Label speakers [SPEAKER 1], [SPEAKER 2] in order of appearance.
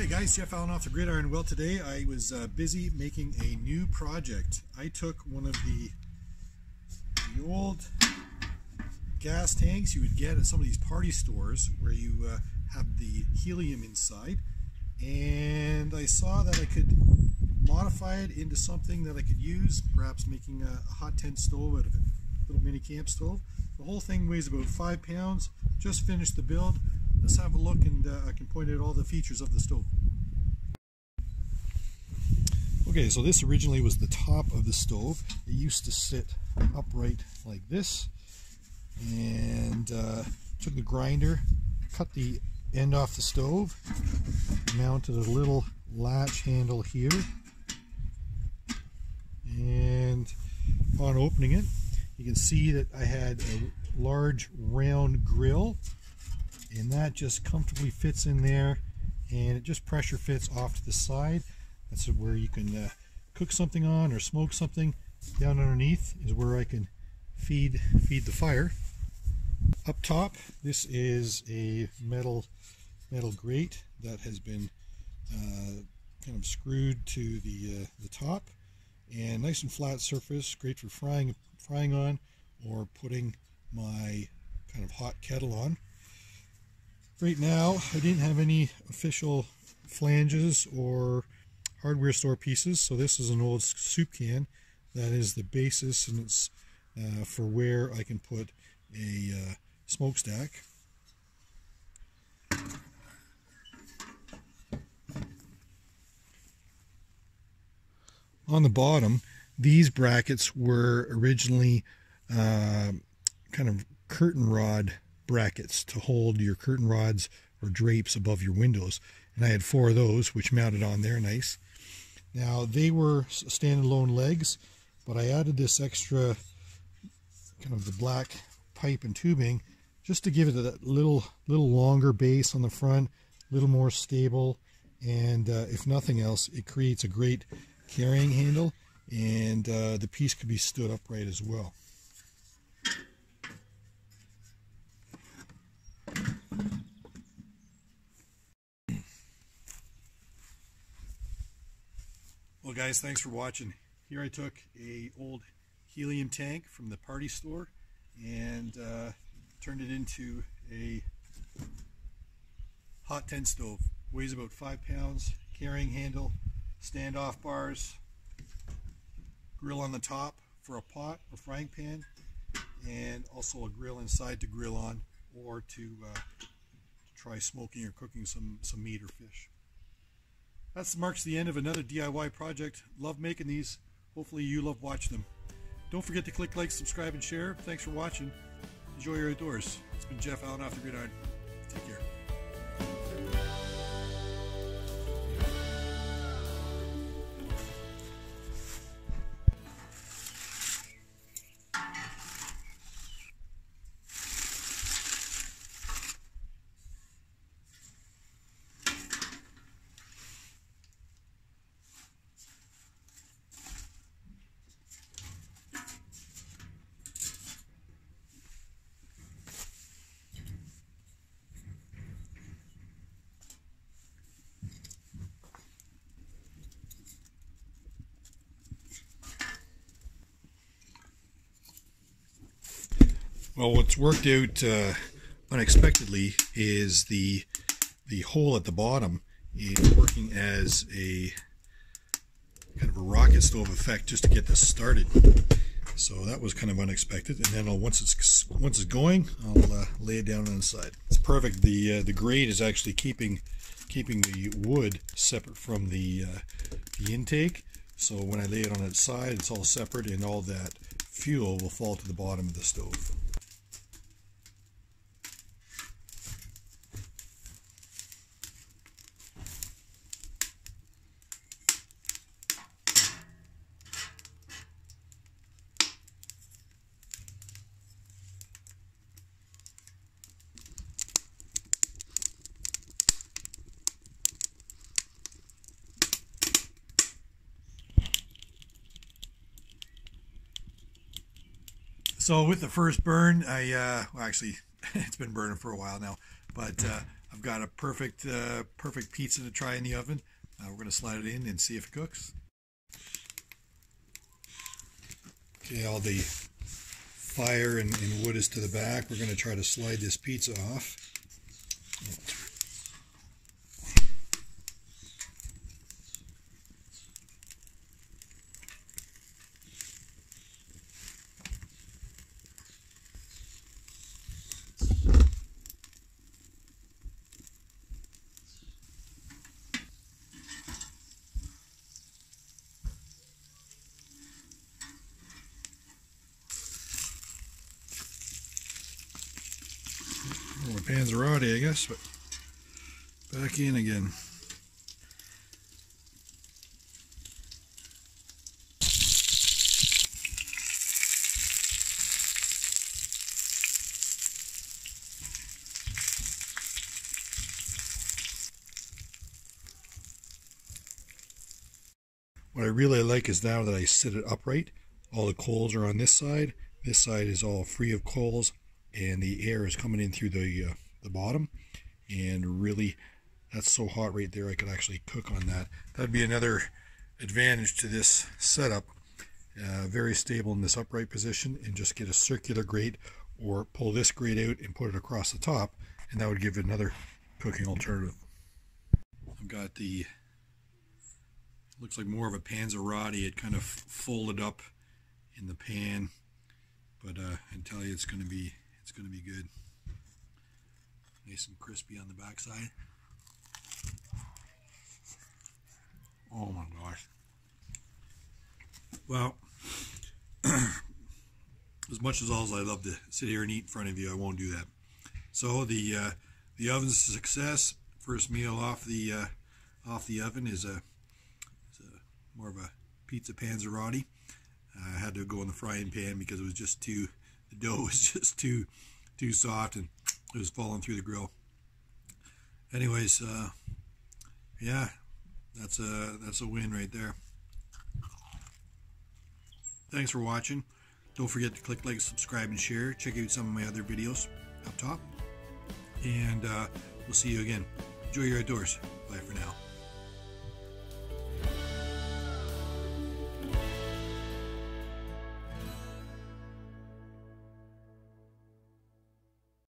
[SPEAKER 1] Hey guys, Jeff Allen off the Gridiron. Well, today I was uh, busy making a new project. I took one of the, the old gas tanks you would get at some of these party stores where you uh, have the helium inside and I saw that I could modify it into something that I could use, perhaps making a, a hot tent stove out of it, a little mini camp stove. The whole thing weighs about five pounds. Just finished the build. Let's have a look and uh, I can point out all the features of the stove. Okay, so this originally was the top of the stove. It used to sit upright like this and uh, took the grinder, cut the end off the stove, mounted a little latch handle here and on opening it you can see that I had a large round grill and that just comfortably fits in there and it just pressure fits off to the side. That's where you can uh, cook something on or smoke something. Down underneath is where I can feed feed the fire. Up top this is a metal metal grate that has been uh, kind of screwed to the uh, the top. And nice and flat surface great for frying frying on or putting my kind of hot kettle on right now I didn't have any official flanges or hardware store pieces so this is an old soup can that is the basis and it's uh, for where I can put a uh, smokestack. On the bottom, these brackets were originally uh, kind of curtain rod brackets to hold your curtain rods or drapes above your windows. And I had four of those, which mounted on there nice. Now, they were standalone legs, but I added this extra kind of the black pipe and tubing just to give it a little little longer base on the front, a little more stable, and uh, if nothing else, it creates a great carrying handle and uh, the piece could be stood upright as well. Guys, thanks for watching. Here I took a old helium tank from the party store and uh, turned it into a hot tent stove. Weighs about five pounds, carrying handle, standoff bars, grill on the top for a pot or frying pan, and also a grill inside to grill on or to, uh, to try smoking or cooking some, some meat or fish. That marks the end of another DIY project. Love making these. Hopefully you love watching them. Don't forget to click like, subscribe, and share. Thanks for watching. Enjoy your outdoors. It's been Jeff Allen off the gridiron. Take care. Well, what's worked out uh, unexpectedly is the the hole at the bottom is working as a kind of a rocket stove effect just to get this started. So that was kind of unexpected. And then I'll, once it's once it's going, I'll uh, lay it down on the side. It's perfect. The uh, the grate is actually keeping keeping the wood separate from the uh, the intake. So when I lay it on its side, it's all separate, and all that fuel will fall to the bottom of the stove. So with the first burn, I uh, well actually it's been burning for a while now, but uh, I've got a perfect, uh, perfect pizza to try in the oven. Uh, we're going to slide it in and see if it cooks. Okay, all the fire and, and wood is to the back. We're going to try to slide this pizza off. The Panzerotti, I guess, but back in again. What I really like is now that I sit it upright, all the coals are on this side. This side is all free of coals and the air is coming in through the uh, the bottom. And really that's so hot right there I could actually cook on that. That'd be another advantage to this setup. Uh, very stable in this upright position and just get a circular grate or pull this grate out and put it across the top and that would give another cooking alternative. I've got the looks like more of a panzerotti it kind of folded up in the pan but uh, I tell you it's going to be it's going to be good. Nice and crispy on the backside. Oh my gosh. Well, as much as all I love to sit here and eat in front of you, I won't do that. So the uh, the oven's success. First meal off the uh, off the oven is a, is a more of a pizza panzerotti. I had to go in the frying pan because it was just too the dough was just too too soft and it was falling through the grill. Anyways, uh, yeah, that's a that's a win right there. Thanks for watching. Don't forget to click like, subscribe, and share. Check out some of my other videos up top. And uh, we'll see you again. Enjoy your outdoors. Bye for now.